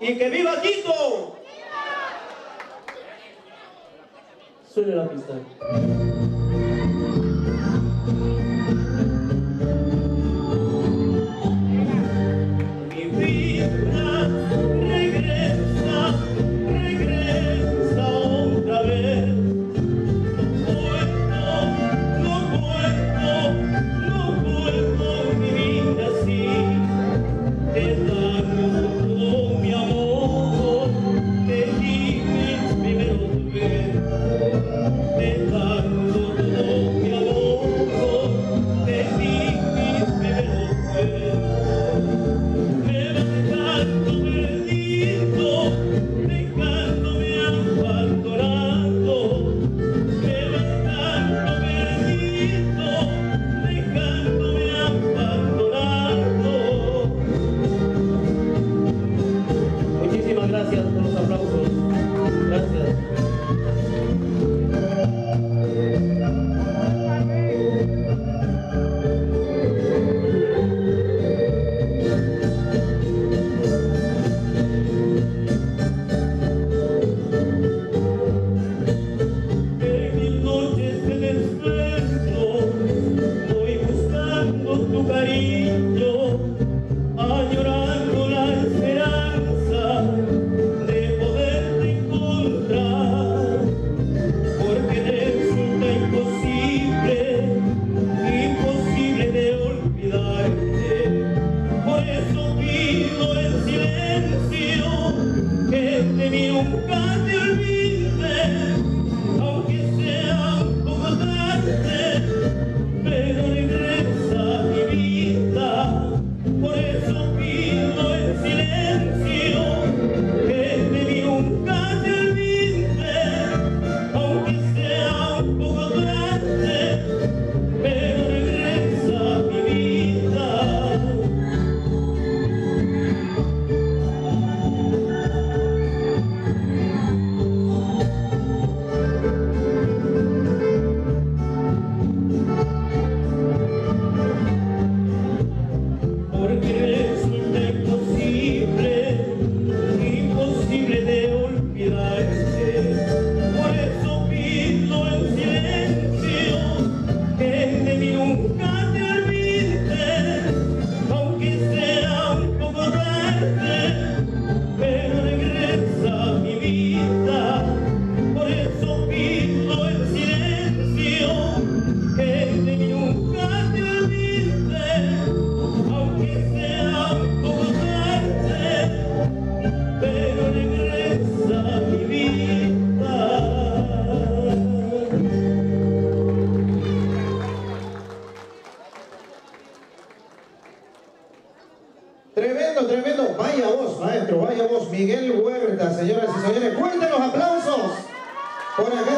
y que viva Quito. Suele la pista. Tremendo, tremendo. Vaya vos, maestro, vaya vos. Miguel Huerta, señoras y señores. ¡Fuertes los aplausos! Por acá.